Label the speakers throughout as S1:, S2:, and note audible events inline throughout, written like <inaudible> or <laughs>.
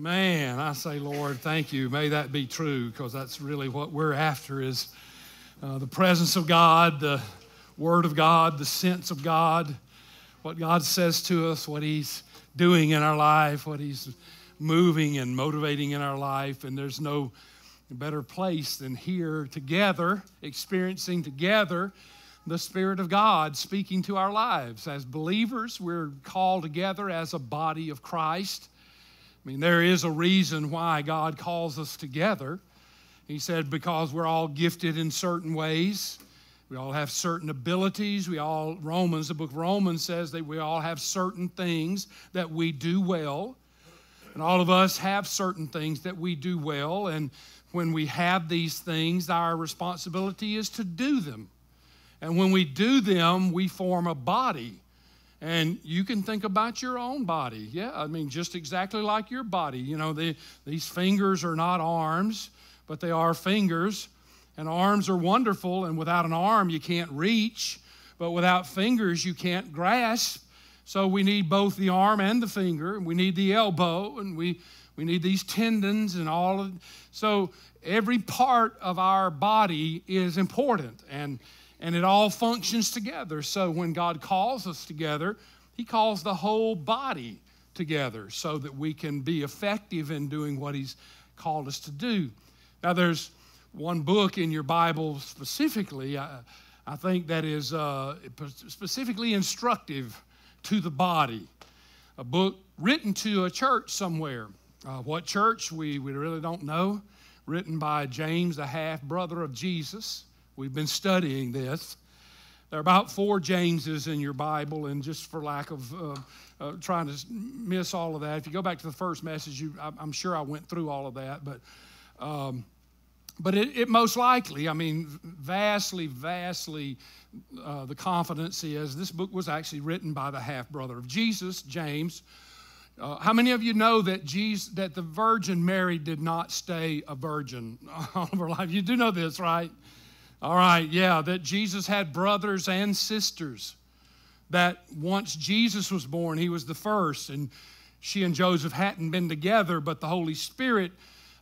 S1: Man, I say, Lord, thank you. May that be true because that's really what we're after is uh, the presence of God, the Word of God, the sense of God, what God says to us, what He's doing in our life, what He's moving and motivating in our life. And there's no better place than here together, experiencing together the Spirit of God speaking to our lives. As believers, we're called together as a body of Christ. I mean, there is a reason why God calls us together. He said, because we're all gifted in certain ways. We all have certain abilities. We all, Romans, the book of Romans says that we all have certain things that we do well. And all of us have certain things that we do well. And when we have these things, our responsibility is to do them. And when we do them, we form a body. And you can think about your own body. Yeah, I mean, just exactly like your body. You know, the, these fingers are not arms, but they are fingers. And arms are wonderful, and without an arm, you can't reach. But without fingers, you can't grasp. So we need both the arm and the finger, and we need the elbow, and we, we need these tendons and all of so every part of our body is important. And and it all functions together. So when God calls us together, He calls the whole body together so that we can be effective in doing what He's called us to do. Now, there's one book in your Bible specifically, I, I think, that is uh, specifically instructive to the body. A book written to a church somewhere. Uh, what church? We, we really don't know. Written by James, the half brother of Jesus. We've been studying this. There are about four Jameses in your Bible, and just for lack of uh, uh, trying to miss all of that, if you go back to the first message, you, I'm sure I went through all of that, but um, but it, it, most likely, I mean, vastly, vastly, uh, the confidence is this book was actually written by the half brother of Jesus, James. Uh, how many of you know that Jesus, that the Virgin Mary did not stay a virgin <laughs> all of her life? You do know this, right? All right, yeah, that Jesus had brothers and sisters. That once Jesus was born, he was the first, and she and Joseph hadn't been together, but the Holy Spirit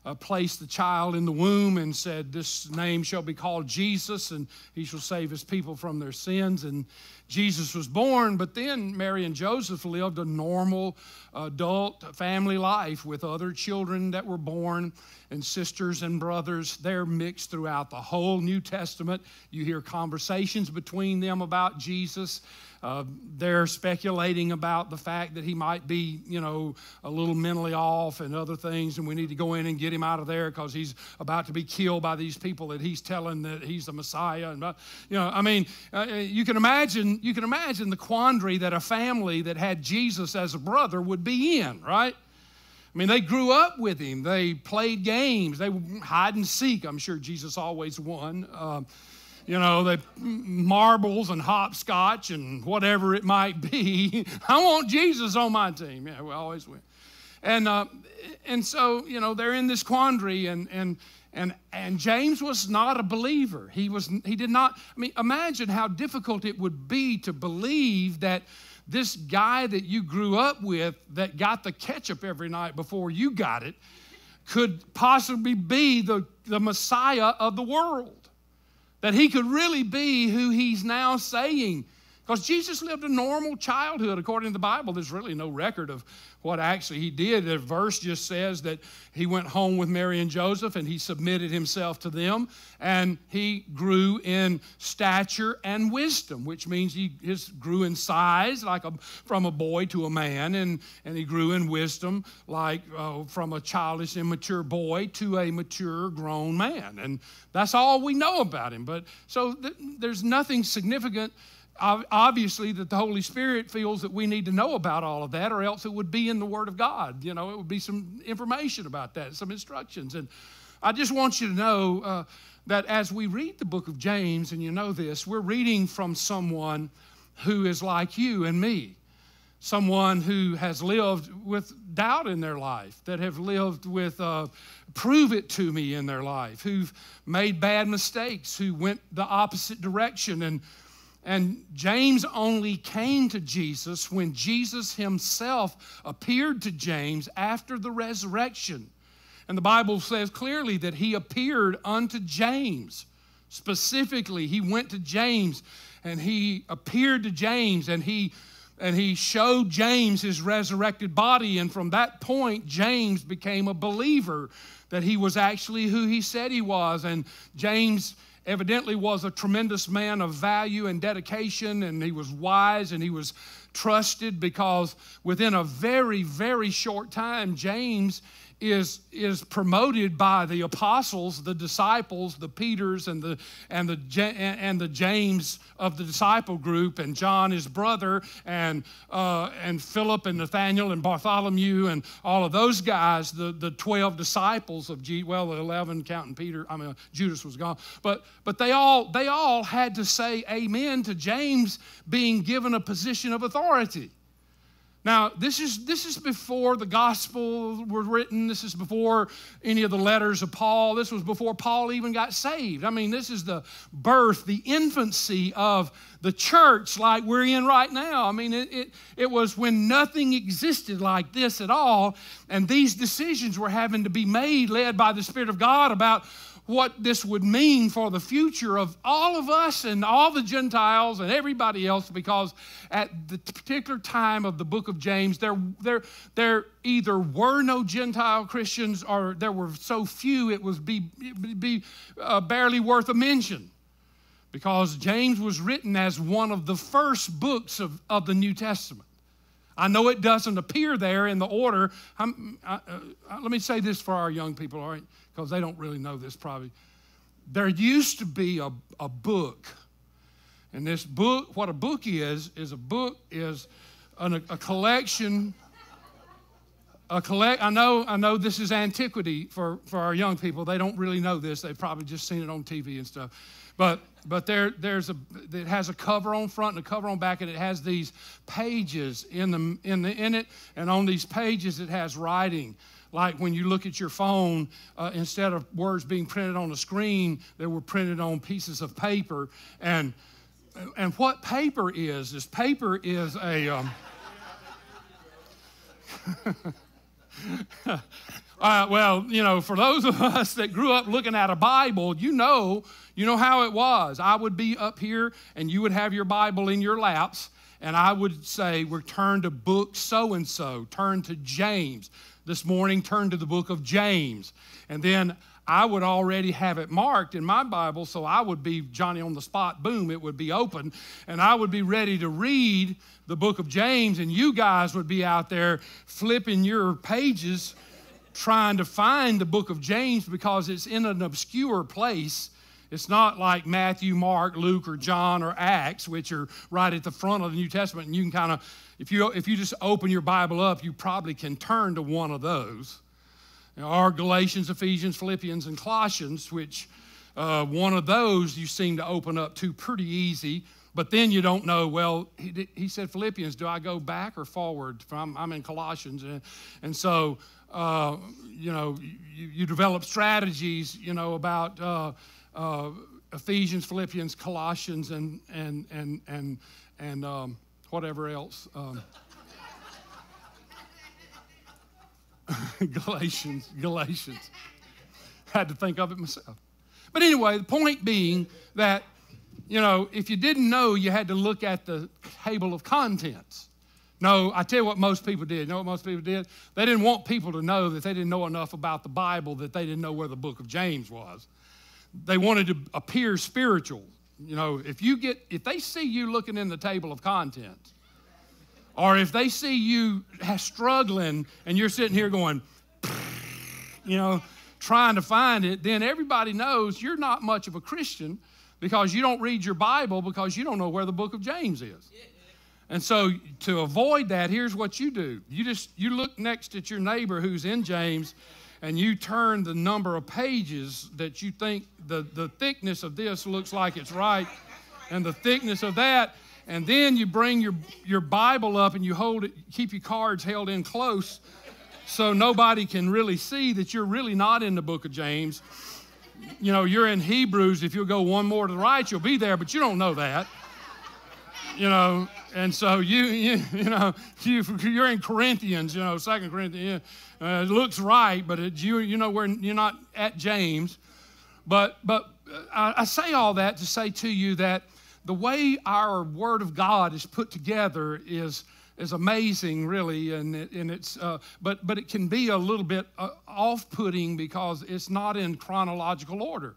S1: uh, placed the child in the womb and said, This name shall be called Jesus, and he shall save his people from their sins. And Jesus was born, but then Mary and Joseph lived a normal adult family life with other children that were born and sisters and brothers. They're mixed throughout the whole New Testament. You hear conversations between them about Jesus. Uh, they're speculating about the fact that he might be, you know, a little mentally off and other things, and we need to go in and get him out of there because he's about to be killed by these people that he's telling that he's the Messiah. And, uh, you know, I mean, uh, you can imagine, you can imagine the quandary that a family that had Jesus as a brother would be in, right? I mean, they grew up with him. They played games. They hide and seek. I'm sure Jesus always won. Uh, you know, they marbles and hopscotch and whatever it might be. <laughs> I want Jesus on my team. Yeah, we always win. And uh, and so you know they're in this quandary, and and and and James was not a believer. He was he did not. I mean, imagine how difficult it would be to believe that this guy that you grew up with that got the ketchup every night before you got it could possibly be the, the Messiah of the world. That he could really be who he's now saying because Jesus lived a normal childhood according to the Bible. There's really no record of what actually he did. The verse just says that he went home with Mary and Joseph and he submitted himself to them and he grew in stature and wisdom, which means he his, grew in size like a, from a boy to a man and, and he grew in wisdom like uh, from a childish, immature boy to a mature, grown man. And that's all we know about him. But so th- there's nothing significant obviously that the Holy Spirit feels that we need to know about all of that, or else it would be in the Word of God. You know, it would be some information about that, some instructions. And I just want you to know uh, that as we read the book of James, and you know this, we're reading from someone who is like you and me, someone who has lived with doubt in their life, that have lived with uh, prove it to me in their life, who've made bad mistakes, who went the opposite direction and And James only came to Jesus when Jesus himself appeared to James after the resurrection. And the Bible says clearly that he appeared unto James. Specifically, he went to James and he appeared to James and he and he showed James his resurrected body and from that point James became a believer that he was actually who he said he was and James evidently was a tremendous man of value and dedication and he was wise and he was trusted because within a very very short time James is, is promoted by the apostles, the disciples, the Peters and the, and, the, and the James of the disciple group, and John, his brother, and, uh, and Philip and Nathaniel and Bartholomew, and all of those guys, the, the 12 disciples of Jesus, well, the 11 counting Peter, I mean, Judas was gone, but, but they, all, they all had to say amen to James being given a position of authority. Now, this is, this is before the gospel were written. This is before any of the letters of Paul. This was before Paul even got saved. I mean, this is the birth, the infancy of the church like we're in right now. I mean, it, it, it was when nothing existed like this at all, and these decisions were having to be made, led by the Spirit of God, about what this would mean for the future of all of us and all the Gentiles and everybody else because at the particular time of the book of James, there, there, there either were no Gentile Christians or there were so few it was be, be uh, barely worth a mention because James was written as one of the first books of, of the New Testament. I know it doesn't appear there in the order. I, uh, let me say this for our young people, all right? because they don't really know this probably. There used to be a, a book. And this book, what a book is, is a book is an, a collection. A collect, I know, I know this is antiquity for, for our young people. They don't really know this. They've probably just seen it on TV and stuff. But but there, there's a it has a cover on front and a cover on back, and it has these pages in the in the in it, and on these pages it has writing like when you look at your phone, uh, instead of words being printed on a screen, they were printed on pieces of paper. And, and what paper is, is paper is a. Um, <laughs> uh, well, you know, for those of <laughs> us that grew up looking at a Bible, you know, you know how it was. I would be up here and you would have your Bible in your laps, and I would say, We're turn to book so and so, turn to James this morning, turn to the book of James. And then I would already have it marked in my Bible, so I would be Johnny on the spot, boom, it would be open, and I would be ready to read the book of James, and you guys would be out there flipping your pages trying to find the book of James because it's in an obscure place. It's not like Matthew, Mark, Luke, or John, or Acts, which are right at the front of the New Testament, and you can kind of if you, if you just open your Bible up, you probably can turn to one of those. There are Galatians, Ephesians, Philippians, and Colossians, which uh, one of those you seem to open up to pretty easy. But then you don't know, well, he, he said Philippians, do I go back or forward? I'm, I'm in Colossians. And, and so, uh, you know, you, you, develop strategies, you know, about uh, uh Ephesians, Philippians, Colossians, and, and, and, and, and um, whatever else. Um, <laughs> Galatians, Galatians. Had to think of it myself. But anyway, the point being that, you know, if you didn't know, you had to look at the table of contents. No, I tell you what most people did. You know what most people did? They didn't want people to know that they didn't know enough about the Bible that they didn't know where the book of James was. They wanted to appear spiritual. You know, if you get, if they see you looking in the table of contents, or if they see you struggling and you're sitting here going, <laughs> you know, trying to find it, then everybody knows you're not much of a Christian because you don't read your Bible because you don't know where the book of James is. And so to avoid that, here's what you do. You just you look next at your neighbor who's in James and you turn the number of pages that you think the, the thickness of this looks like it's right, and the thickness of that, and then you bring your, your Bible up and you hold it, keep your cards held in close so nobody can really see that you're really not in the book of James. You know, you're in Hebrews. If you'll go one more to the right, you'll be there, but you don't know that. You know, and so you, you, <laughs> you know, you, you're in Corinthians, you know, Second Corinthians. Uh, it looks right, but it, you, you know, where you're not at James. But, but I, I say all that to say to you that the way our Word of God is put together is is amazing, really, and, it, and it's uh, but but it can be a little bit uh, off-putting because it's not in chronological order.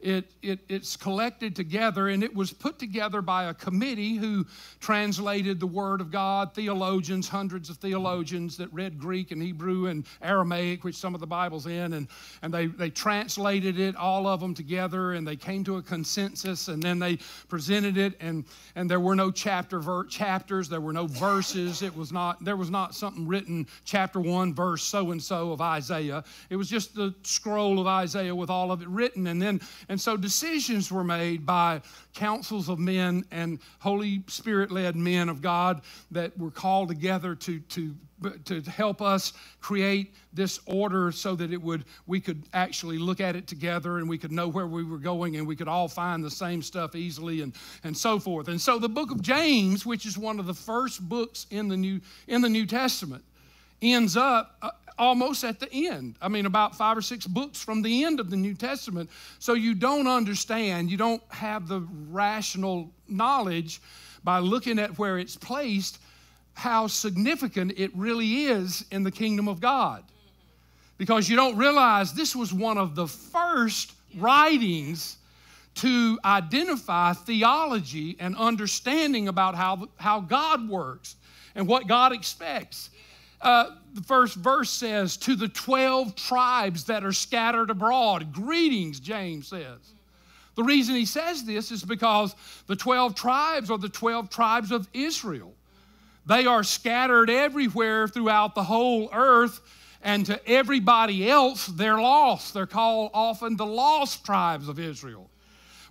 S1: It, it, it's collected together and it was put together by a committee who translated the Word of God, theologians, hundreds of theologians that read Greek and Hebrew and Aramaic, which some of the Bible's in, and, and they, they translated it, all of them together, and they came to a consensus and then they presented it, and, and there were no chapter ver- chapters, there were no verses. It was not, there was not something written, chapter one, verse so and so of Isaiah. It was just the scroll of Isaiah with all of it written. And then and so decisions were made by councils of men and Holy Spirit led men of God that were called together to, to, to help us create this order so that it would we could actually look at it together and we could know where we were going and we could all find the same stuff easily and, and so forth. And so the book of James, which is one of the first books in the New, in the New Testament, ends up uh, almost at the end. I mean, about five or six books from the end of the New Testament. So you don't understand, you don't have the rational knowledge by looking at where it's placed, how significant it really is in the kingdom of God. Because you don't realize this was one of the first writings to identify theology and understanding about how, how God works and what God expects. Uh, the first verse says, To the 12 tribes that are scattered abroad, greetings, James says. The reason he says this is because the 12 tribes are the 12 tribes of Israel. They are scattered everywhere throughout the whole earth, and to everybody else, they're lost. They're called often the lost tribes of Israel.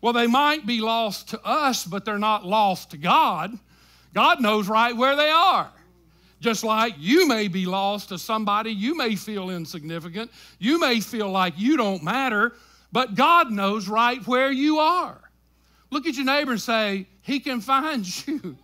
S1: Well, they might be lost to us, but they're not lost to God. God knows right where they are. Just like you may be lost to somebody, you may feel insignificant, you may feel like you don't matter, but God knows right where you are. Look at your neighbor and say, He can find <laughs> you.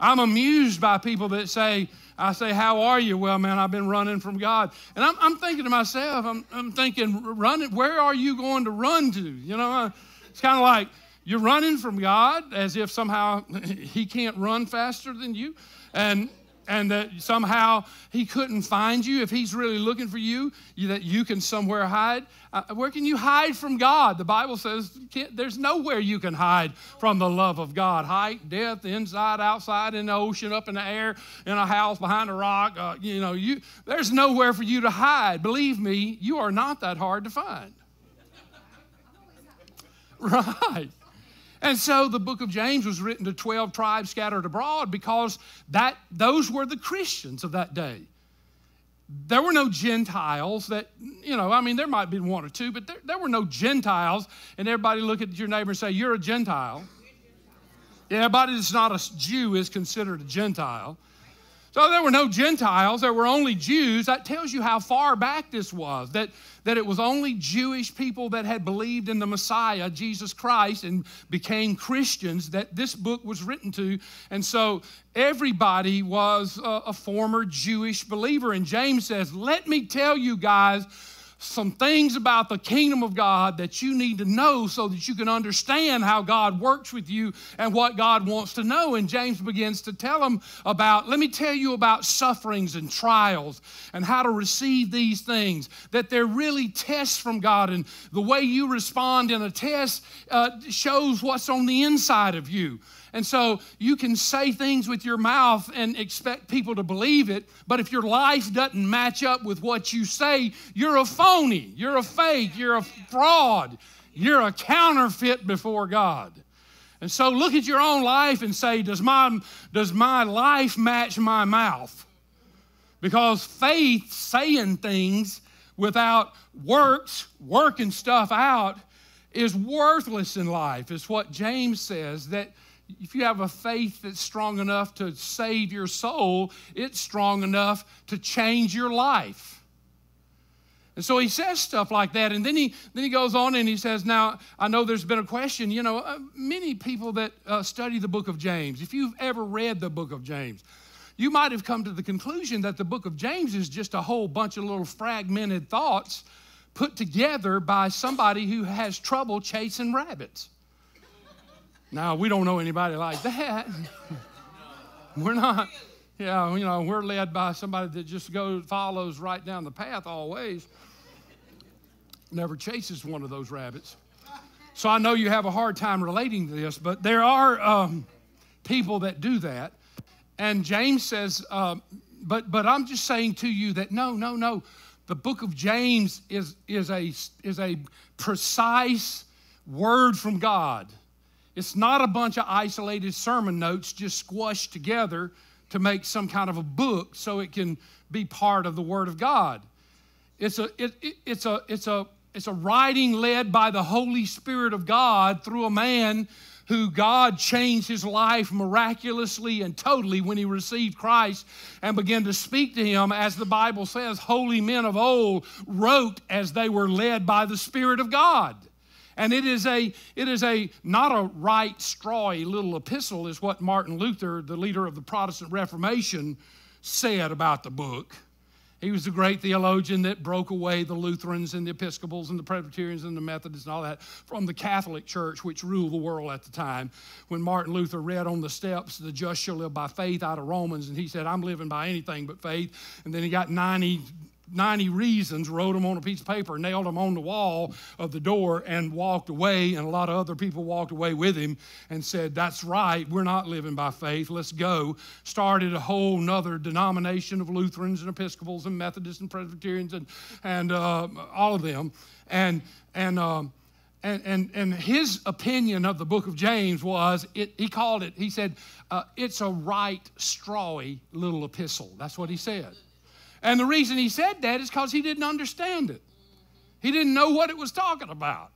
S1: I'm amused by people that say, I say, How are you? Well, man, I've been running from God. And I'm, I'm thinking to myself, I'm, I'm thinking, running, where are you going to run to? You know, it's kind of like, you're running from God as if somehow <laughs> He can't run faster than you, and and that somehow He couldn't find you. If He's really looking for you, you that you can somewhere hide. Uh, where can you hide from God? The Bible says there's nowhere you can hide from the love of God. Height, depth, inside, outside, in the ocean, up in the air, in a house, behind a rock. Uh, you know, you there's nowhere for you to hide. Believe me, you are not that hard to find. <laughs> Right. And so the book of James was written to 12 tribes scattered abroad because that, those were the Christians of that day. There were no Gentiles that, you know, I mean, there might be one or two, but there, there were no Gentiles. And everybody look at your neighbor and say, You're a Gentile. Yeah, everybody that's not a Jew is considered a Gentile. So there were no Gentiles, there were only Jews. That tells you how far back this was, that, that it was only Jewish people that had believed in the Messiah, Jesus Christ, and became Christians that this book was written to. And so everybody was a, a former Jewish believer. And James says, Let me tell you guys some things about the kingdom of God that you need to know so that you can understand how God works with you and what God wants to know. And James begins to tell them about, let me tell you about sufferings and trials and how to receive these things, that they're really tests from God. And the way you respond in a test uh, shows what's on the inside of you. And so you can say things with your mouth and expect people to believe it, but if your life doesn't match up with what you say, you're a phony, you're a fake, you're a fraud, you're a counterfeit before God. And so look at your own life and say, does my, does my life match my mouth? Because faith, saying things without works, working stuff out, is worthless in life, is what James says. That if you have a faith that's strong enough to save your soul, it's strong enough to change your life. And so he says stuff like that. And then he, then he goes on and he says, Now, I know there's been a question. You know, uh, many people that uh, study the book of James, if you've ever read the book of James, you might have come to the conclusion that the book of James is just a whole bunch of little fragmented thoughts put together by somebody who has trouble chasing rabbits. Now, we don't know anybody like that. <laughs> We're not, yeah, you know, we're led by somebody that just goes, follows right down the path always. Never chases one of those rabbits. So I know you have a hard time relating to this, but there are um, people that do that. And James says, uh, but, but I'm just saying to you that no, no, no. The book of James is, is, a, is a precise word from God. It's not a bunch of isolated sermon notes just squashed together to make some kind of a book so it can be part of the Word of God. It's a, it, it, it's a, it's a, it's a writing led by the Holy Spirit of God through a man who God changed his life miraculously and totally when he received Christ and began to speak to him, as the Bible says, holy men of old wrote as they were led by the Spirit of God. And it is a, it is a not a right, strawy little epistle, is what Martin Luther, the leader of the Protestant Reformation, said about the book. He was the great theologian that broke away the Lutherans and the Episcopals and the Presbyterians and the Methodists and all that from the Catholic Church, which ruled the world at the time. When Martin Luther read on the steps, The just shall live by faith out of Romans, and he said, I'm living by anything but faith. And then he got 90 90 reasons, wrote them on a piece of paper, nailed them on the wall of the door, and walked away. And a lot of other people walked away with him and said, That's right, we're not living by faith, let's go. Started a whole nother denomination of Lutherans and Episcopals and Methodists and Presbyterians and, and uh, all of them. And, and, um, and, and, and his opinion of the book of James was, it, he called it, he said, uh, it's a right, strawy little epistle. That's what he said. And the reason he said that is because he didn't understand it. He didn't know what it was talking about.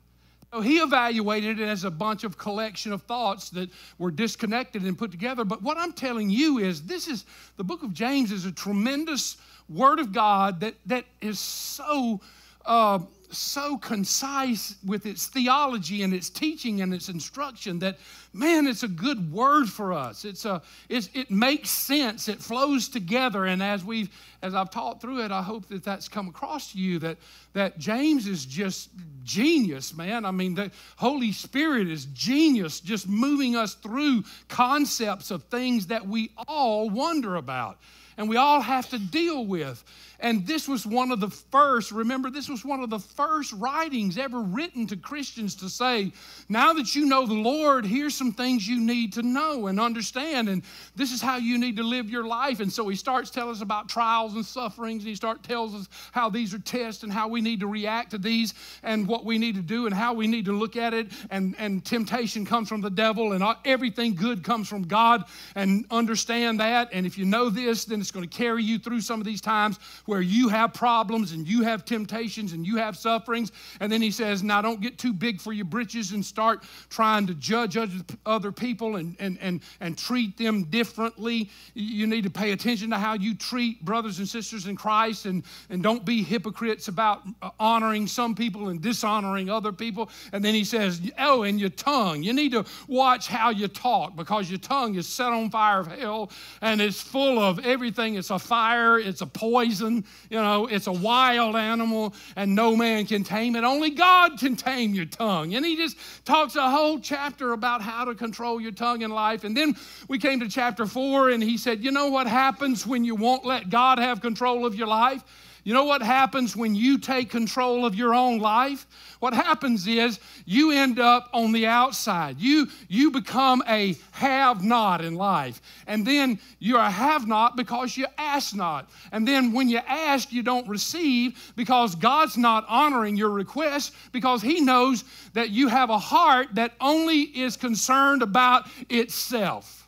S1: So he evaluated it as a bunch of collection of thoughts that were disconnected and put together. But what I'm telling you is this is the book of James is a tremendous word of God that, that is so uh, so concise with its theology and its teaching and its instruction that man it's a good word for us. It's a it's, it makes sense. It flows together. And as we've as i've taught through it i hope that that's come across to you that that james is just genius man. I mean the holy spirit is genius just moving us through concepts of things that we all wonder about and we all have to deal with and this was one of the first, remember, this was one of the first writings ever written to Christians to say, now that you know the Lord, here's some things you need to know and understand. And this is how you need to live your life. And so he starts telling us about trials and sufferings. And he starts tells us how these are tests and how we need to react to these and what we need to do and how we need to look at it. And, and temptation comes from the devil and everything good comes from God. And understand that. And if you know this, then it's going to carry you through some of these times where you have problems and you have temptations and you have sufferings. And then he says, Now don't get too big for your britches and start trying to judge other people and, and, and, and treat them differently. You need to pay attention to how you treat brothers and sisters in Christ and, and don't be hypocrites about uh, honoring some people and dishonoring other people. And then he says, Oh, and your tongue. You need to watch how you talk because your tongue is set on fire of hell and it's full of everything. It's a fire, it's a poison, you know, it's a wild animal and no man can tame it. Only God can tame your tongue. And he just talks a whole chapter about how to control your tongue in life. And then we came to chapter four and he said, You know what happens when you won't let God have control of your life? You know what happens when you take control of your own life? What happens is you end up on the outside. You, you become a have not in life. And then you're a have not because you ask not. And then when you ask, you don't receive because God's not honoring your request because He knows that you have a heart that only is concerned about itself.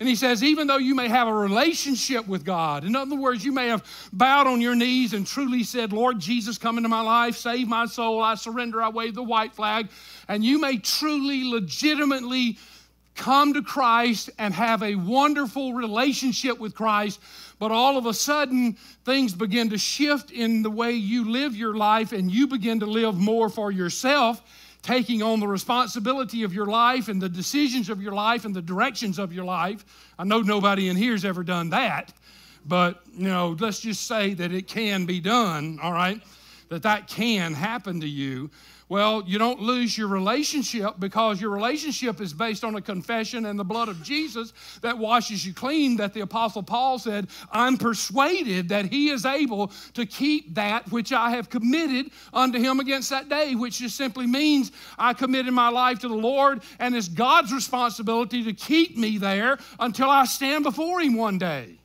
S1: And he says, even though you may have a relationship with God, in other words, you may have bowed on your knees and truly said, Lord Jesus, come into my life, save my soul, I surrender, I wave the white flag, and you may truly, legitimately come to Christ and have a wonderful relationship with Christ, but all of a sudden things begin to shift in the way you live your life and you begin to live more for yourself, taking on the responsibility of your life and the decisions of your life and the directions of your life. I know nobody in here has ever done that, but you know, let's just say that it can be done, all right? That that can happen to you. Well, you don't lose your relationship because your relationship is based on a confession and the blood of Jesus that washes you clean. That the Apostle Paul said, I'm persuaded that he is able to keep that which I have committed unto him against that day, which just simply means I committed my life to the Lord and it's God's responsibility to keep me there until I stand before him one day.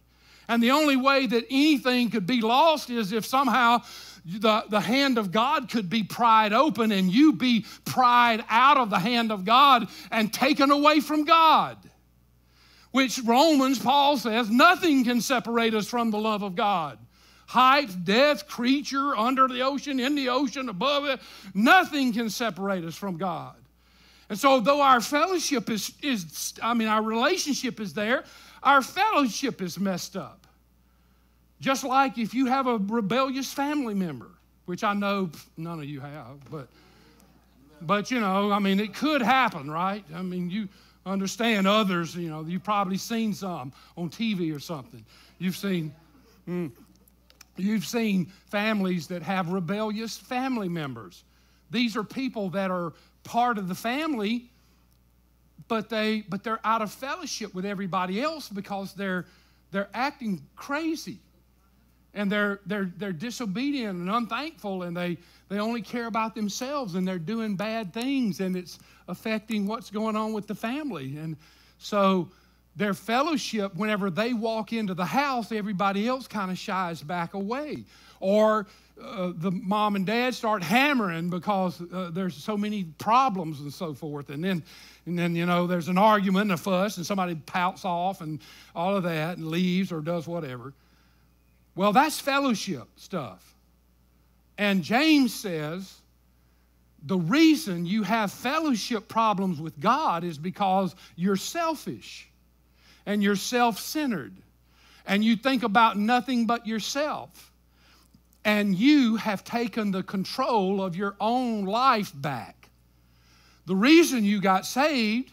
S1: And the only way that anything could be lost is if somehow the, the hand of God could be pried open and you be pried out of the hand of God and taken away from God. Which Romans, Paul says, nothing can separate us from the love of God. Height, depth, creature, under the ocean, in the ocean, above it, nothing can separate us from God. And so, though our fellowship is, is I mean, our relationship is there, our fellowship is messed up. Just like if you have a rebellious family member, which I know none of you have, but but you know, I mean, it could happen, right? I mean, you understand others, you know, you've probably seen some on TV or something. You've seen mm, you've seen families that have rebellious family members. These are people that are part of the family, but they but they're out of fellowship with everybody else because they're they're acting crazy and they're, they're, they're disobedient and unthankful and they, they only care about themselves and they're doing bad things and it's affecting what's going on with the family. And so their fellowship, whenever they walk into the house, everybody else kind of shies back away. Or uh, the mom and dad start hammering because uh, there's so many problems and so forth. And then, and then, you know, there's an argument and a fuss and somebody pouts off and all of that and leaves or does whatever. Well, that's fellowship stuff. And James says the reason you have fellowship problems with God is because you're selfish and you're self centered and you think about nothing but yourself. And you have taken the control of your own life back. The reason you got saved,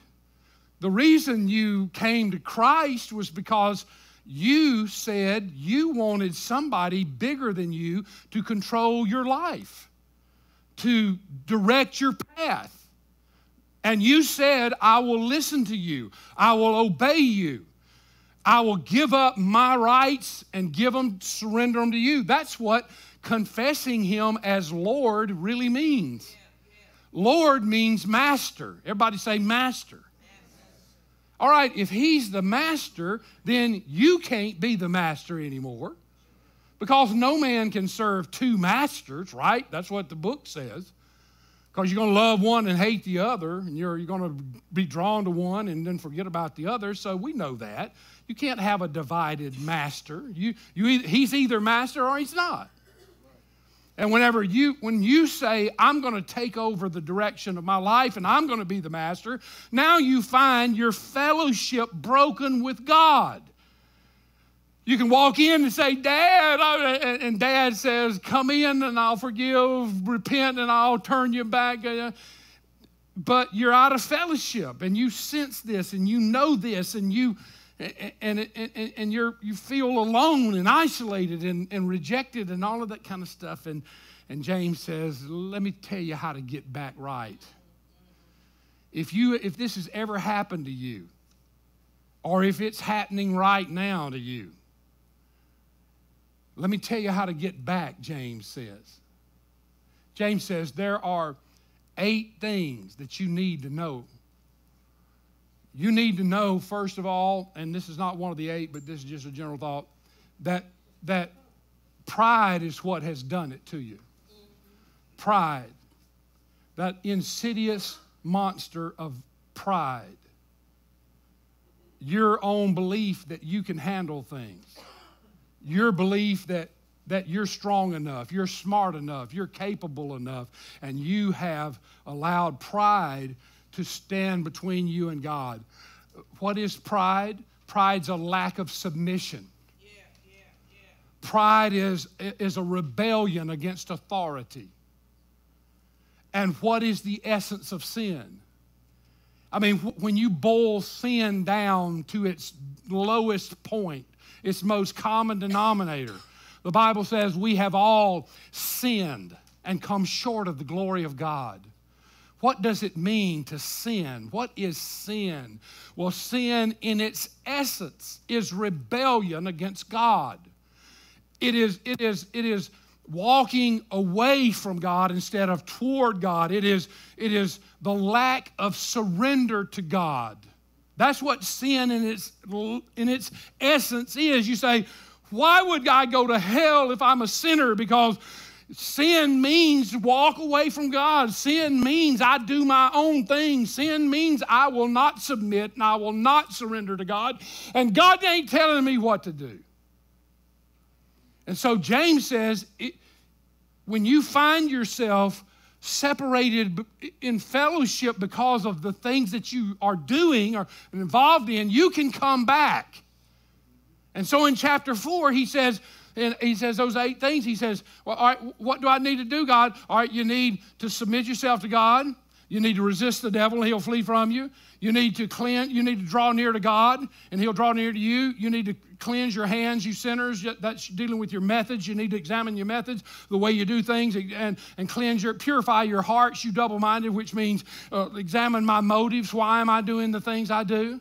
S1: the reason you came to Christ was because you said you wanted somebody bigger than you to control your life, to direct your path. And you said, I will listen to you, I will obey you. I will give up my rights and give them, surrender them to you. That's what confessing Him as Lord really means. Lord means master. Everybody say master. All right, if he's the master, then you can't be the master anymore because no man can serve two masters, right? That's what the book says. Because you're going to love one and hate the other, and you're, you're going to be drawn to one and then forget about the other. So we know that. You can't have a divided master. You, you, he's either master or he's not. And whenever you, when you say, I'm going to take over the direction of my life and I'm going to be the master, now you find your fellowship broken with God. You can walk in and say, Dad, and Dad says, Come in and I'll forgive, repent, and I'll turn you back. Uh, but you're out of fellowship and you sense this and you know this and you and, and, and you're, you feel alone and isolated and, and rejected and all of that kind of stuff. And, and James says, Let me tell you how to get back right. If, you, if this has ever happened to you, or if it's happening right now to you, let me tell you how to get back, James says. James says there are eight things that you need to know you need to know, first of all, and this is not one of the eight, but this is just a general thought, that, that pride is what has done it to you. Pride. That insidious monster of pride. Your own belief that you can handle things. Your belief that, that you're strong enough, you're smart enough, you're capable enough, and you have allowed pride to stand between you and God. What is pride? Pride's a lack of submission. Pride is, is a rebellion against authority. And what is the essence of sin? I mean, when you boil sin down to its lowest point, its most common denominator, the Bible says we have all sinned and come short of the glory of God. What does it mean to sin? What is sin? Well, sin in its essence is rebellion against God. It is, it is, it is walking away from God instead of toward God. It is, it is the lack of surrender to God. That's what sin in its, in its essence is. You say, why would I go to hell if I'm a sinner? Because sin means walk away from God. Sin means I do my own thing. Sin means I will not submit and I will not surrender to God. And God ain't telling me what to do. And so James says, it, when you find yourself separated in fellowship because of the things that you are doing or involved in, you can come back. And so in chapter 4, he says, and he says those eight things. He says, well, all right, what do I need to do, God? All right, you need to submit yourself to God. You need to resist the devil, and he'll flee from you. You need to cleanse, you need to draw near to God, and he'll draw near to you. You need to cleanse your hands, you sinners. That's dealing with your methods. You need to examine your methods, the way you do things, and, and cleanse your, purify your hearts, you double minded, which means uh, examine my motives. Why am I doing the things I do?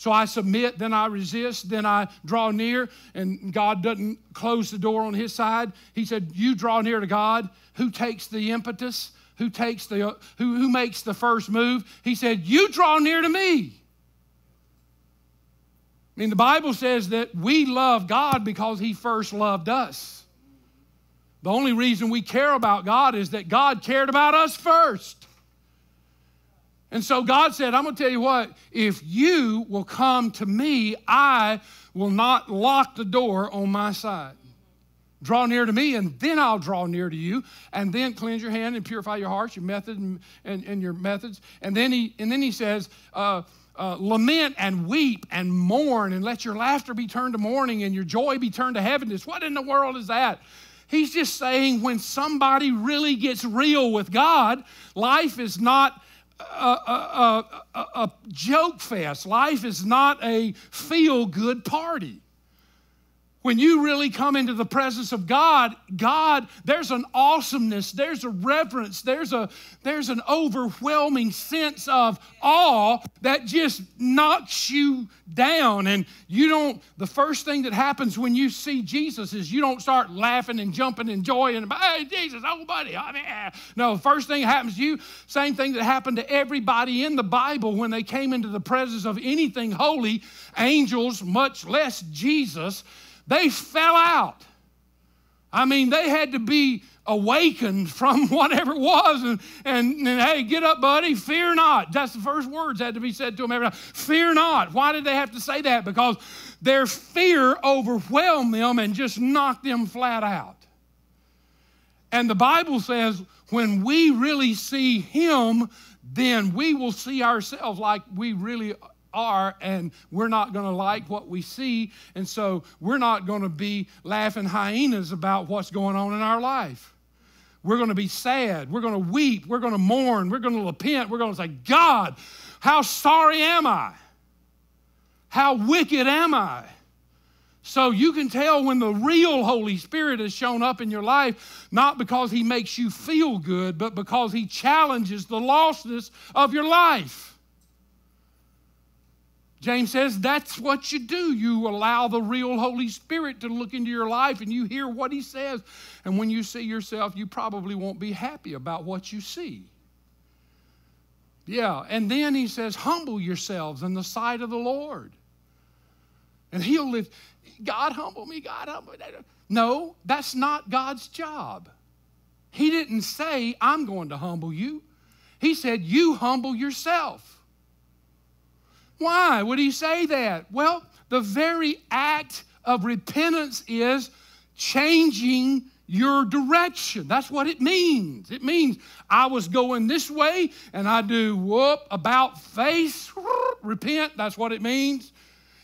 S1: So I submit, then I resist, then I draw near, and God doesn't close the door on his side. He said, You draw near to God. Who takes the impetus? Who takes the who, who makes the first move? He said, You draw near to me. I mean, the Bible says that we love God because he first loved us. The only reason we care about God is that God cared about us first. And so God said, I'm going to tell you what, if you will come to me, I will not lock the door on my side. Draw near to me, and then I'll draw near to you, and then cleanse your hand and purify your hearts, your method and, and, and your methods. And then he, and then he says, uh, uh, lament and weep and mourn, and let your laughter be turned to mourning and your joy be turned to heaviness. What in the world is that? He's just saying when somebody really gets real with God, life is not a, a, a, joke fest. Life is not a feel good party. When you really come into the presence of God, God, there's an awesomeness, there's a reverence, there's a there's an overwhelming sense of awe that just knocks you down. And you don't the first thing that happens when you see Jesus is you don't start laughing and jumping and joying, hey Jesus, oh buddy, I mean, no, first thing happens to you, same thing that happened to everybody in the Bible when they came into the presence of anything holy, angels, much less Jesus they fell out. I mean, they had to be awakened <laughs> from whatever it was and, and, and, hey, get up, buddy, fear not. That's the first words had to be said to them every time. Fear not. Why did they have to say that? Because their fear overwhelmed them and just knocked them flat out. And the Bible says when we really see Him, then we will see ourselves like we really are, and we're not going to like what we see, and so we're not going to be laughing hyenas about what's going on in our life. We're going to be sad. We're going to weep. We're going to mourn. We're going to repent. We're going to say, God, how sorry am I? How wicked am I? So you can tell when the real Holy Spirit has shown up in your life, not because He makes you feel good, but because He challenges the lostness of your life. James says that's what you do. You allow the real Holy Spirit to look into your life and you hear what He says. And when you see yourself, you probably won't be happy about what you see. Yeah, and then He says, humble yourselves in the sight of the Lord. And He'll live. God humble me, God humble me. No, that's not God's job. He didn't say, I'm going to humble you. He said, You humble yourself. Why would he say that? Well, the very act of repentance is changing your direction. That's what it means. It means I was going this way and I do whoop, about face, <laughs> repent. That's what it means.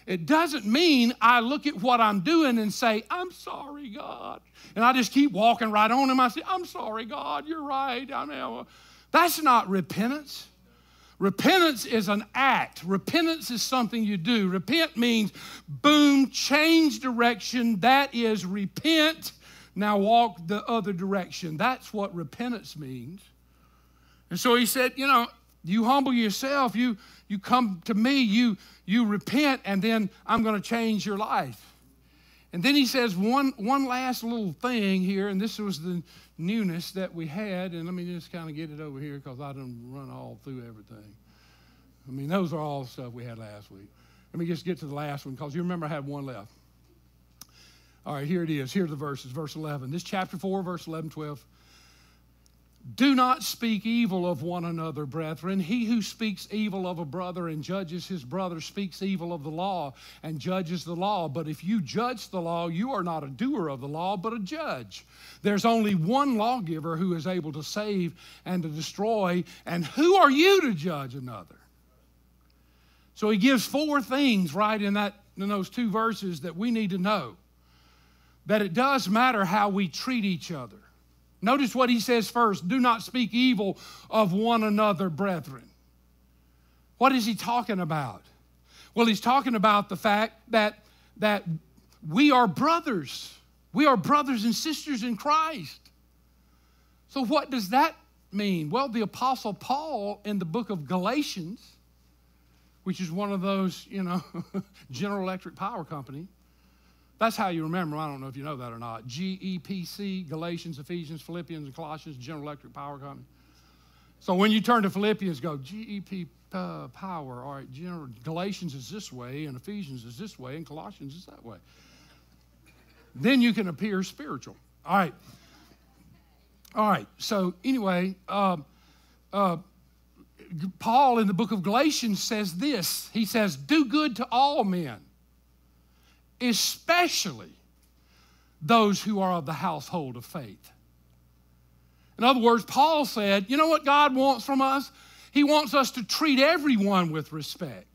S1: It doesn't mean I look at what I'm doing and say, I'm sorry, God. And I just keep walking right on him. I say, I'm sorry, God, you're right. I mean, that's not repentance. Repentance is an act. Repentance is something you do. Repent means, boom, change direction. That is repent. Now walk the other direction. That's what repentance means. And so he said, you know, you humble yourself, you you come to me, you you repent, and then I'm going to change your life. And then he says one one last little thing here, and this was the newness that we had. And let me just kind of get it over here because I didn't run all through everything. I mean, those are all stuff we had last week. Let me just get to the last one because you remember I had one left. All right, here it is. Here are the verses. Verse 11. This chapter 4, verse 11, 12. Do not speak evil of one another, brethren. He who speaks evil of a brother and judges his brother speaks evil of the law and judges the law. But if you judge the law, you are not a doer of the law, but a judge. There's only one lawgiver who is able to save and to destroy. And who are you to judge another? So he gives four things right in, that, in those two verses that we need to know that it does matter how we treat each other. Notice what he says first do not speak evil of one another, brethren. What is he talking about? Well, he's talking about the fact that, that we are brothers. We are brothers and sisters in Christ. So, what does that mean? Well, the Apostle Paul in the book of Galatians, which is one of those, you know, <laughs> General Electric Power Company, that's how you remember. I don't know if you know that or not. G E P C, Galatians, Ephesians, Philippians, and Colossians, General Electric Power Company. So when you turn to Philippians, go G E P uh, power. All right, General, Galatians is this way, and Ephesians is this way, and Colossians is that way. Then you can appear spiritual. All right. All right. So anyway, uh, uh, Paul in the book of Galatians says this. He says, "Do good to all men." Especially those who are of the household of faith. In other words, Paul said, you know what God wants from us? He wants us to treat everyone with respect.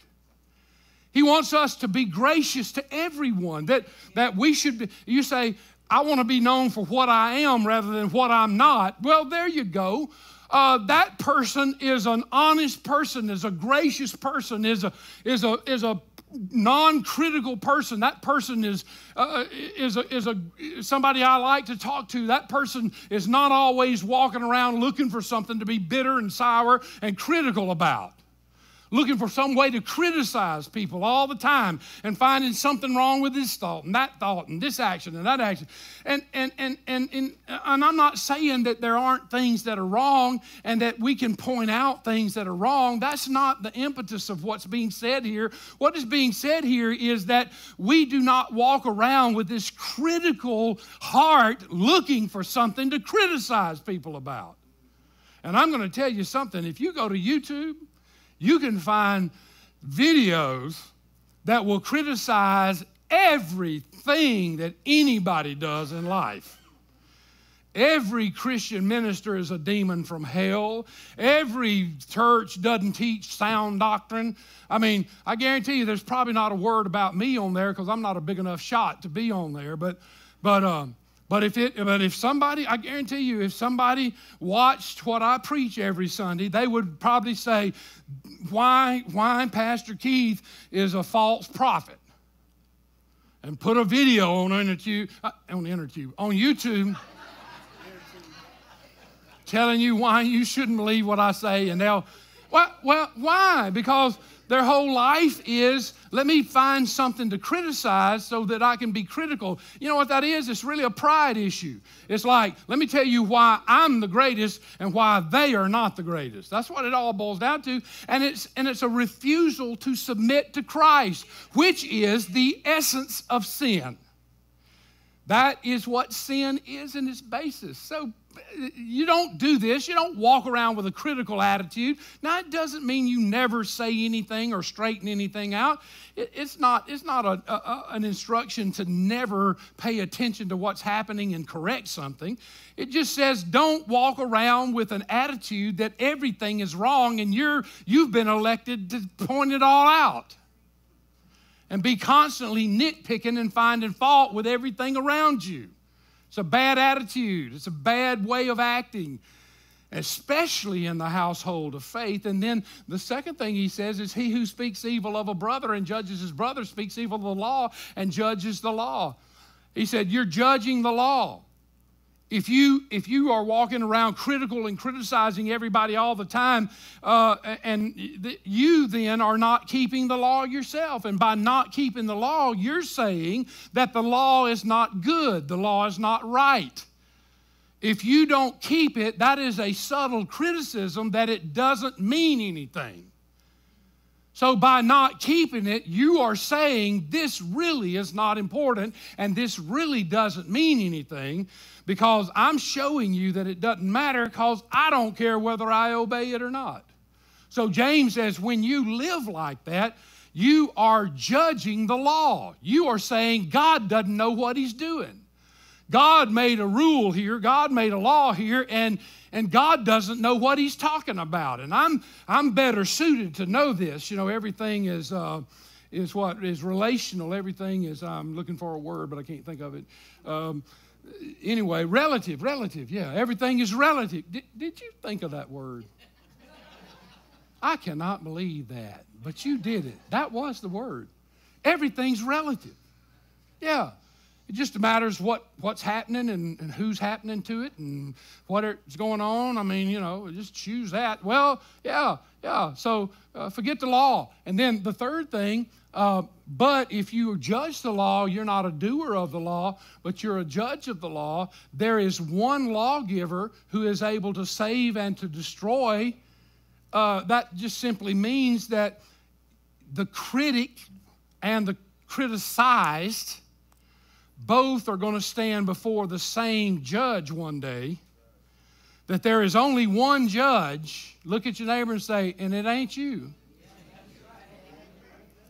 S1: He wants us to be gracious to everyone. That, that we should be, you say, I want to be known for what I am rather than what I'm not. Well, there you go. Uh, that person is an honest person, is a gracious person, is a, is a, is a non-critical person. That person is uh, is a, is a somebody i like to talk to. That person is not always walking around looking for something to be bitter and sour and critical about looking for some way to criticize people all the time and finding something wrong with this thought and that thought and this action and that action. And, and, and, and, and, and I'm not saying that there aren't things that are wrong and that we can point out things that are wrong. That's not the impetus of what's being said here. What is being said here is that we do not walk around with this critical heart looking for something to criticize people about. And I'm going to tell you something if you go to YouTube, you can find videos that will criticize everything that anybody does in life. Every Christian minister is a demon from hell. Every church doesn't teach sound doctrine. I mean, I guarantee you there's probably not a word about me on there because I'm not a big enough shot to be on there. But, but um, but if it, but if somebody, I guarantee you, if somebody watched what I preach every Sunday, they would probably say, "Why, why Pastor Keith is a false prophet?" And put a video on interview, uh, on interview, on YouTube, telling you why you shouldn't believe what I say, and they'll, well, well, why? Because their whole life is let me find something to criticize so that I can be critical. You know what that is? It's really a pride issue. It's like, let me tell you why I'm the greatest and why they are not the greatest. That's what it all boils down to. And it's and it's a refusal to submit to Christ, which is the essence of sin. That is what sin is in its basis. So you don't do this. You don't walk around with a critical attitude. Now, it doesn't mean you never say anything or straighten anything out. It, it's not, it's not a, a, an instruction to never pay attention to what's happening and correct something. It just says don't walk around with an attitude that everything is wrong and you're, you've been elected to point it all out. And be constantly nitpicking and finding fault with everything around you. It's a bad attitude, it's a bad way of acting, especially in the household of faith. And then the second thing he says is He who speaks evil of a brother and judges his brother speaks evil of the law and judges the law. He said, You're judging the law if you if you are walking around critical and criticizing everybody all the time uh, and you then are not keeping the law yourself. And by not keeping the law you're saying that the law is not good the law is not right. If you don't keep it that is a subtle criticism that it doesn't mean anything so, by not keeping it, you are saying this really is not important and this really doesn't mean anything because I'm showing you that it doesn't matter because I don't care whether I obey it or not. So James says, when you live like that, you are judging the law. You are saying God doesn't know what he's doing. God made a rule here, God made a law here, and, and God doesn't know what he's talking about. And I'm, I'm better suited to know this. You know, everything is, uh, is what is relational. Everything is, I'm looking for a word, but I can't think of it. Um, anyway, relative, relative. Yeah, everything is relative. Did, did you think of that word? I cannot believe that, but you did it. That was the word. Everything's relative. Yeah. It just matters what, what's happening and, and who's happening to it and what's going on. I mean, you know, just choose that. Well, yeah, yeah. So uh, forget the law. And then the third thing, uh, but if you judge the law, you're not a doer of the law, but you're a judge of the law. There is one lawgiver who is able to save and to destroy. Uh, that just simply means that the critic and the criticized both are going to stand before the same judge one day. That there is only one judge. Look at your neighbor and say, and it ain't you.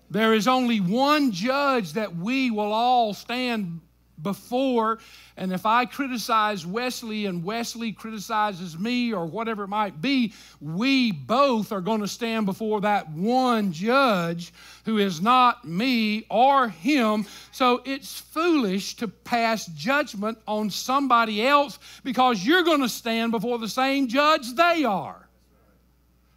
S1: There is only one judge that we will all stand before. And if I criticize Wesley and Wesley criticizes me or whatever it might be, we both are going to stand before that one judge who is not me or him. So it's foolish to pass judgment on somebody else because you're going to stand before the same judge they are.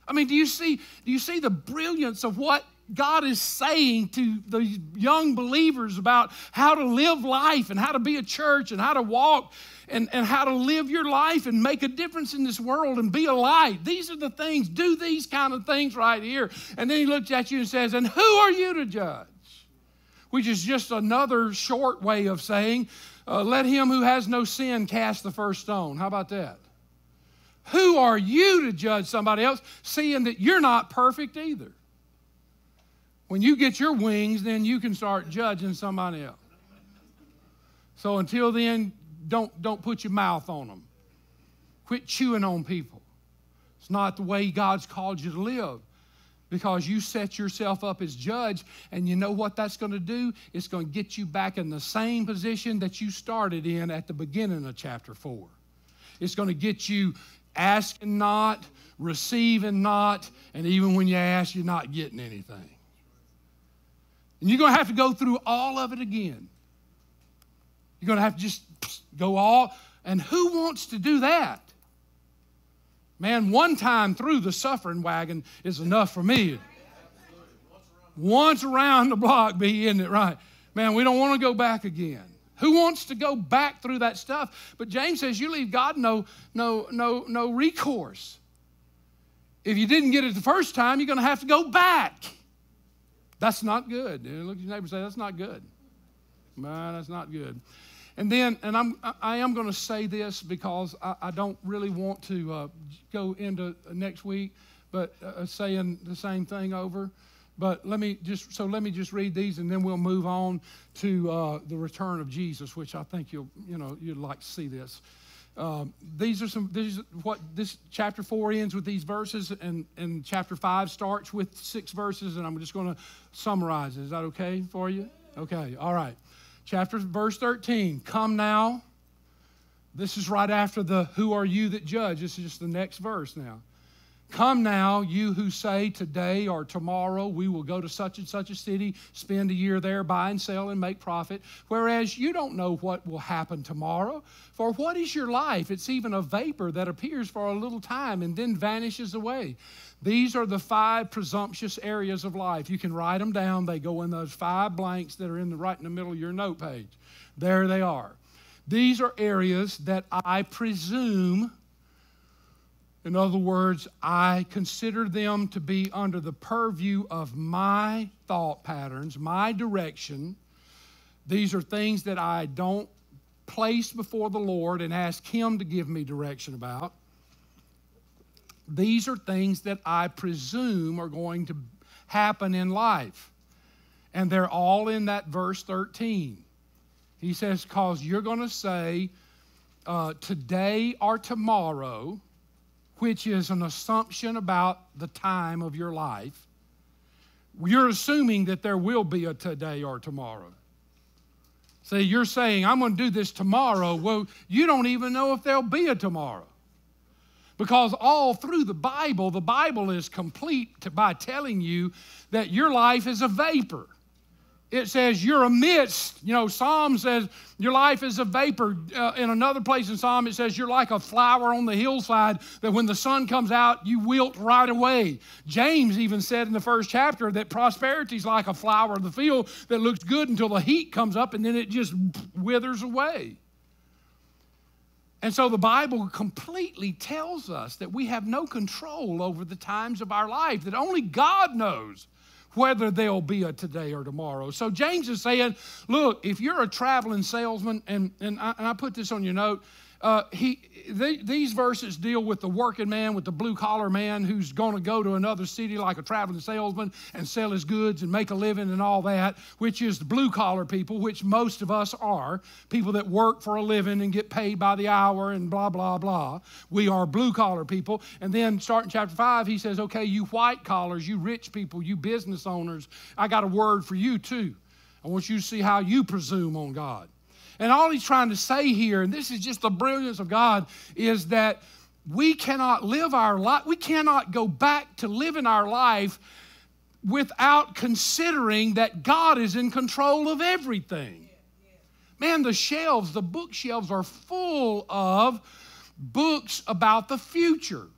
S1: I mean, do you see, do you see the brilliance of what God is saying to the young believers about how to live life and how to be a church and how to walk and, and how to live your life and make a difference in this world and be a light. These are the things, do these kind of things right here. And then he looks at you and says, And who are you to judge? Which is just another short way of saying, uh, Let him who has no sin cast the first stone. How about that? Who are you to judge somebody else, seeing that you're not perfect either? When you get your wings, then you can start judging somebody else. So until then, don't, don't put your mouth on them. Quit chewing on people. It's not the way God's called you to live because you set yourself up as judge, and you know what that's going to do? It's going to get you back in the same position that you started in at the beginning of chapter 4. It's going to get you asking not, receiving not, and even when you ask, you're not getting anything. And you're going to have to go through all of it again. You're going to have to just go all. And who wants to do that? Man, one time through the suffering wagon is enough for me. Once around the block, be in it right. Man, we don't want to go back again. Who wants to go back through that stuff? But James says you leave God no, no, no, no recourse. If you didn't get it the first time, you're going to have to go back. That's not good. Look at your neighbor and say, That's not good. Man, that's not good. And then, and I'm, I am going to say this because I, I don't really want to uh, go into next week, but uh, saying the same thing over. But let me just so let me just read these, and then we'll move on to uh, the return of Jesus, which I think you'll you know you'd like to see this. Um, these are some. This is what this chapter four ends with these verses, and and chapter five starts with six verses, and I'm just going to summarize. Is that okay for you? Okay. All right. Chapter verse thirteen. Come now. This is right after the "Who are you that judge?" This is just the next verse now. Come now, you who say today or tomorrow we will go to such and such a city, spend a year there, buy and sell and make profit, whereas you don't know what will happen tomorrow. For what is your life? It's even a vapor that appears for a little time and then vanishes away. These are the five presumptuous areas of life. You can write them down. They go in those five blanks that are in the right in the middle of your note page. There they are. These are areas that I presume in other words, I consider them to be under the purview of my thought patterns, my direction. These are things that I don't place before the Lord and ask Him to give me direction about. These are things that I presume are going to happen in life. And they're all in that verse 13. He says, because you're going to say, uh, today or tomorrow, which is an assumption about the time of your life. You're assuming that there will be a today or tomorrow. See, you're saying, I'm going to do this tomorrow. Well, you don't even know if there'll be a tomorrow. Because all through the Bible, the Bible is complete by telling you that your life is a vapor it says you're a mist. You know, Psalm says your life is a vapor. Uh, in another place in Psalm, it says you're like a flower on the hillside that when the sun comes out, you wilt right away. James even said in the first chapter that prosperity is like a flower of the field that looks good until the heat comes up and then it just withers away. And so the Bible completely tells us that we have no control over the times of our life, that only God knows whether there'll be a today or tomorrow. So James is saying, look, if you're a traveling salesman, and, and, I, and I put this on your note, uh, he, these verses deal with the working man, with the blue collar man who's going to go to another city like a traveling salesman and sell his goods and make a living and all that, which is the blue collar people, which most of us are people that work for a living and get paid by the hour and blah, blah, blah. We are blue collar people. And then starting chapter five, he says, okay, you white collars, you rich people, you business owners, I got a word for you too. I want you to see how you presume on God. And all he's trying to say here, and this is just the brilliance of God, is that we cannot live our life, we cannot go back to living our life without considering that God is in control of everything. Man, the shelves, the bookshelves are full of books about the future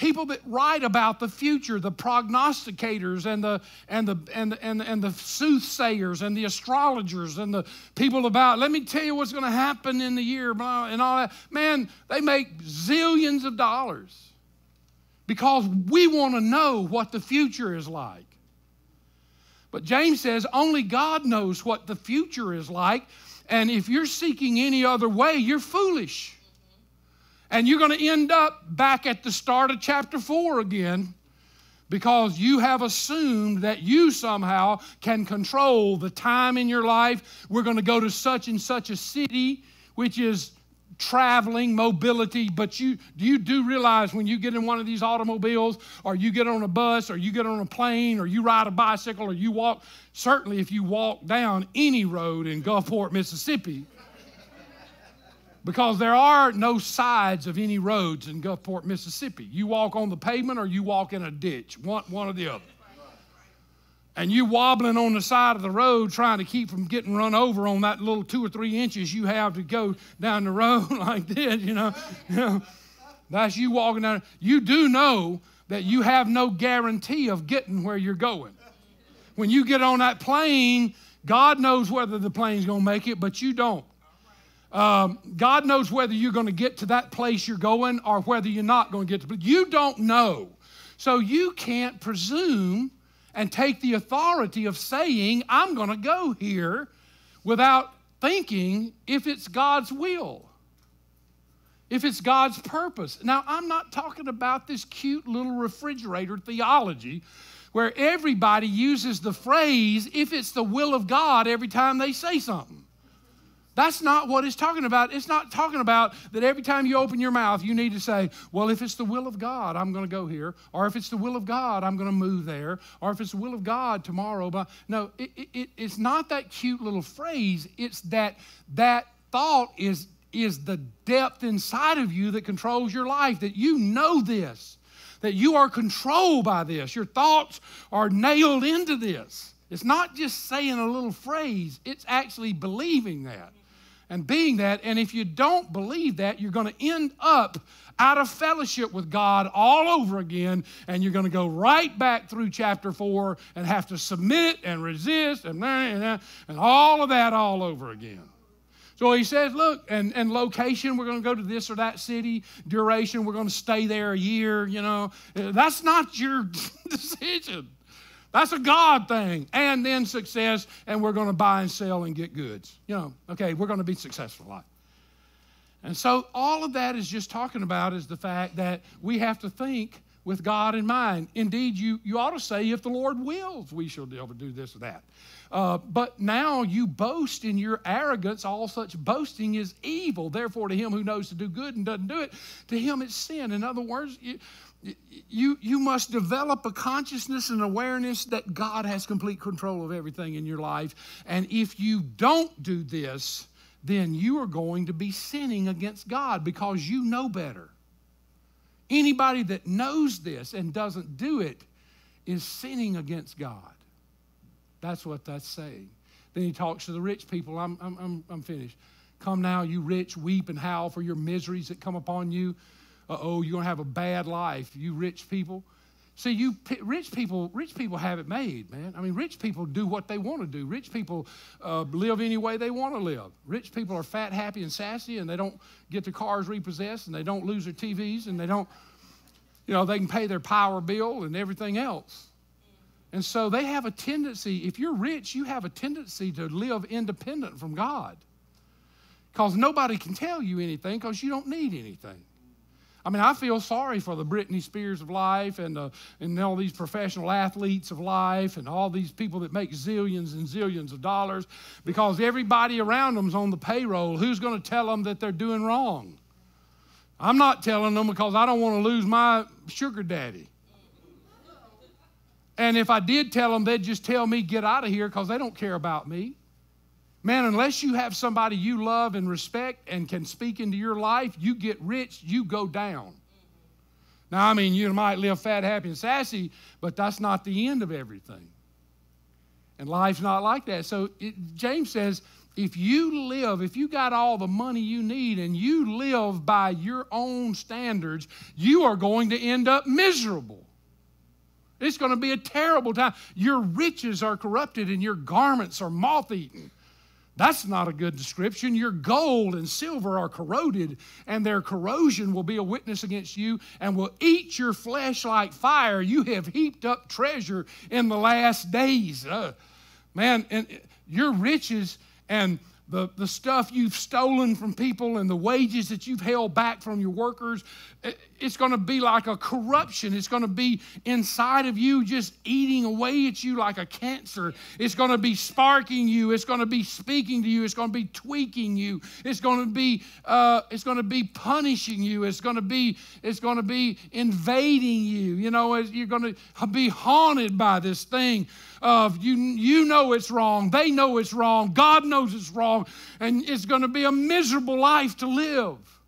S1: people that write about the future, the prognosticators and the and the and the, and, the, and the soothsayers and the astrologers and the people about, let me tell you what's going to happen in the year, blah, and all that. Man, they make zillions of dollars because we want to know what the future is like. But James says only God knows what the future is like. And if you're seeking any other way, you're foolish. And you're going to end up back at the start of chapter 4 again because you have assumed that you somehow can control the time in your life. We're going to go to such and such a city, which is traveling, mobility, but you do you do realize when you get in one of these automobiles or you get on a bus or you get on a plane or you ride a bicycle or you walk, certainly if you walk down any road in Gulfport, Mississippi, because there are no sides of any roads in Gulfport, Mississippi. You walk on the pavement or you walk in a ditch, one, one or the other. And you wobbling on the side of the road trying to keep from getting run over on that little two or three inches you have to go down the road <laughs> like this, you know. You know that's you walking down. You do know that you have no guarantee of getting where you're going. When you get on that plane, God knows whether the plane's going to make it, but you don't. Um, God knows whether you're going to get to that place you're going or whether you're not going to get to. But you don't know. So you can't presume and take the authority of saying, I'm going to go here without thinking if it's God's will, if it's God's purpose. Now, I'm not talking about this cute little refrigerator theology where everybody uses the phrase, if it's the will of God, every time they say something. That's not what it's talking about. It's not talking about that every time you open your mouth, you need to say, Well, if it's the will of God, I'm going to go here. Or if it's the will of God, I'm going to move there. Or if it's the will of God tomorrow. But no, it, it, it's not that cute little phrase. It's that that thought is, is the depth inside of you that controls your life, that you know this, that you are controlled by this. Your thoughts are nailed into this. It's not just saying a little phrase, it's actually believing that and being that. And if you don't believe that, you're going to end up out of fellowship with God all over again, and you're going to go right back through chapter four and have to submit and resist and, and all of that all over again. So he says, look, and, and location, we're going to go to this or that city. Duration, we're going to stay there a year, you know. That's not your <laughs> decision. That's a God thing. And then success, and we're going to buy and sell and get goods. You know, okay, we're going to be successful life. And so all of that is just talking about is the fact that we have to think with God in mind. Indeed, you, you ought to say, if the Lord wills, we shall be able to do this or that. Uh, but now you boast in your arrogance. All such boasting is evil. Therefore, to him who knows to do good and doesn't do it, to him it's sin. In other words, you, you, you must develop a consciousness and awareness that God has complete control of everything in your life. And if you don't do this, then you are going to be sinning against God because you know better. Anybody that knows this and doesn't do it is sinning against God. That's what that's saying. Then he talks to the rich people. I'm, I'm, I'm, I'm finished. Come now, you rich, weep and howl for your miseries that come upon you oh, you're going to have a bad life, you rich people. See, you rich people, rich people have it made, man. I mean, rich people do what they want to do. Rich people uh, live any way they want to live. Rich people are fat, happy, and sassy, and they don't get their cars repossessed, and they don't lose their TVs, and they don't, you know, they can pay their power bill and everything else. And so they have a tendency, if you're rich, you have a tendency to live independent from God. Because nobody can tell you anything because you don't need anything. I mean, I feel sorry for the Britney Spears of life and, uh, and all these professional athletes of life and all these people that make zillions and zillions of dollars because everybody around them's on the payroll. Who's going to tell them that they're doing wrong? I'm not telling them because I don't want to lose my sugar daddy. And if I did tell them, they'd just tell me, get out of here because they don't care about me. Man, unless you have somebody you love and respect and can speak into your life, you get rich, you go down. Now, I mean, you might live fat, happy, and sassy, but that's not the end of everything. And life's not like that. So it, James says, if you live, if you got all the money you need and you live by your own standards, you are going to end up miserable. It's going to be a terrible time. Your riches are corrupted and your garments are moth eaten. That's not a good description. Your gold and silver are corroded, and their corrosion will be a witness against you and will eat your flesh like fire. You have heaped up treasure in the last days. Uh, man, and your riches and the, the stuff you've stolen from people and the wages that you've held back from your workers, it's going to be like a corruption. It's going to be inside of you, just eating away at you like a cancer. It's going to be sparking you. It's going to be speaking to you. It's going to be tweaking you. It's going to be, uh, it's going to be punishing you. It's going to be, it's going to be invading you. You know, you're going to be haunted by this thing of you, you know it's wrong, they know it's wrong, God knows it's wrong, and it's going to be a miserable life to live.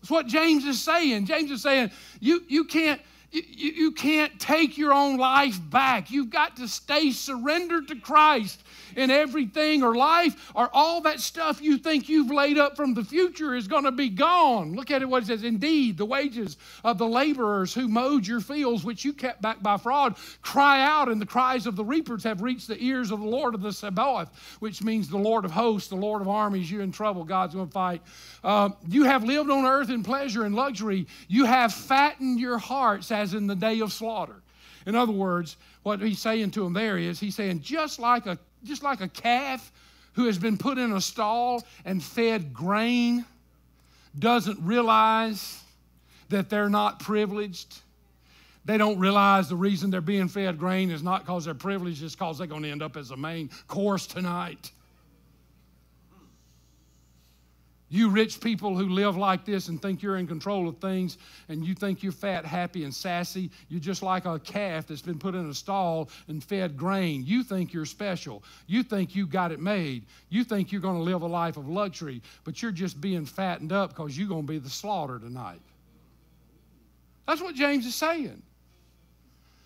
S1: That's what James is saying. James is saying, you, you can't. You, you can't take your own life back. You've got to stay surrendered to Christ in everything or life or all that stuff you think you've laid up from the future is going to be gone. Look at it what it says. Indeed, the wages of the laborers who mowed your fields, which you kept back by fraud, cry out, and the cries of the reapers have reached the ears of the Lord of the Sabaoth, which means the Lord of hosts, the Lord of armies. You're in trouble. God's going to fight. Uh, you have lived on earth in pleasure and luxury. You have fattened your hearts as in the day of slaughter. In other words, what he's saying to them there is, he's saying, just like a just like a calf who has been put in a stall and fed grain doesn't realize that they're not privileged. They don't realize the reason they're being fed grain is not because they're privileged, it's because they're going to end up as a main course tonight. You rich people who live like this and think you're in control of things and you think you're fat, happy, and sassy, you're just like a calf that's been put in a stall and fed grain. You think you're special. You think you got it made. You think you're going to live a life of luxury, but you're just being fattened up because you're going to be the slaughter tonight. That's what James is saying.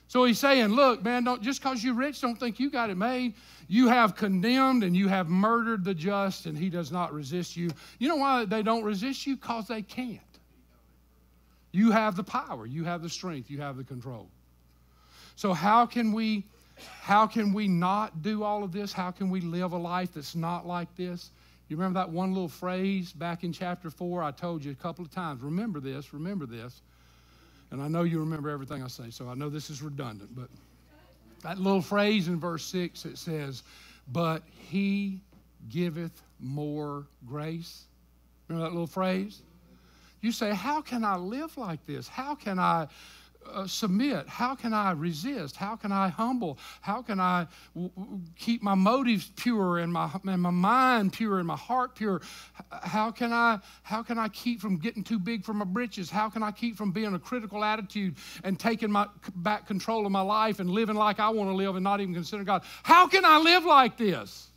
S1: So he's saying, look, man, don't just because you're rich, don't think you got it made. You have condemned and you have murdered the just, and he does not resist you. You know why they don't resist you? Because they can't. You have the power, you have the strength, you have the control. So how can we how can we not do all of this? How can we live a life that's not like this? You remember that one little phrase back in chapter 4 I told you a couple of times. Remember this, remember this. And I know you remember everything I say, so I know this is redundant, but that little phrase in verse 6 it says, But he giveth more grace. Remember that little phrase? You say, How can I live like this? How can I uh, submit? How can I resist? How can I humble? How can I keep my motives pure and my, and my mind pure and my heart pure? How can, I, how can I keep from getting too big for my britches? How can I keep from being a critical attitude and taking my, back control of my life and living like I want to live and not even consider God? How can I live like this?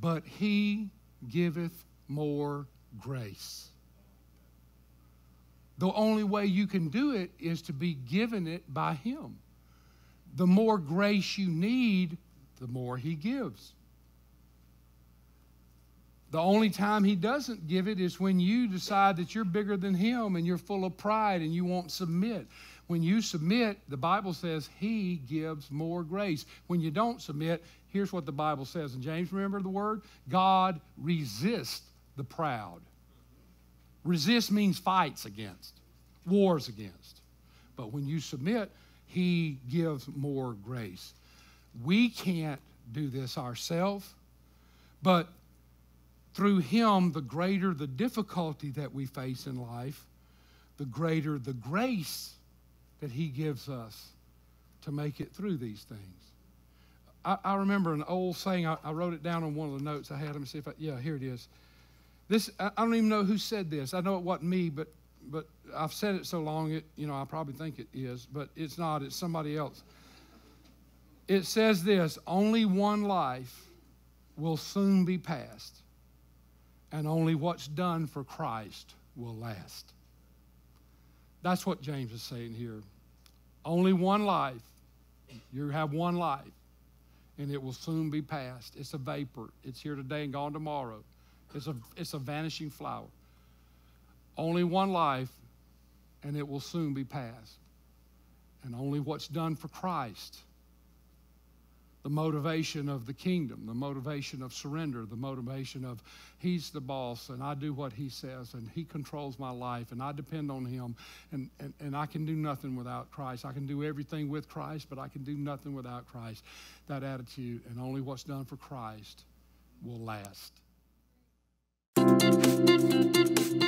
S1: But He giveth more grace. The only way you can do it is to be given it by Him. The more grace you need, the more He gives. The only time He doesn't give it is when you decide that you're bigger than Him and you're full of pride and you won't submit. When you submit, the Bible says He gives more grace. When you don't submit, here's what the Bible says. And James, remember the word? God resists the proud Resist means fights against, wars against. But when you submit, He gives more grace. We can't do this ourselves, but through Him, the greater the difficulty that we face in life, the greater the grace that He gives us to make it through these things. I, I remember an old saying, I, I, wrote it down on one of the notes I had. Let me see if I, yeah, here it is. This I don't even know who said this. I know it wasn't me, but but I've said it so long it you know I probably think it is, but it's not. It's somebody else. It says this: only one life will soon be passed, and only what's done for Christ will last. That's what James is saying here. Only one life. You have one life, and it will soon be past. It's a vapor. It's here today and gone tomorrow. It's a, it's a vanishing flower. Only one life, and it will soon be past. And only what's done for Christ the motivation of the kingdom, the motivation of surrender, the motivation of He's the boss and I do what He says and He controls my life and I depend on Him and, and, and I can do nothing without Christ. I can do everything with Christ, but I can do nothing without Christ. That attitude and only what's done for Christ will last. Thank you.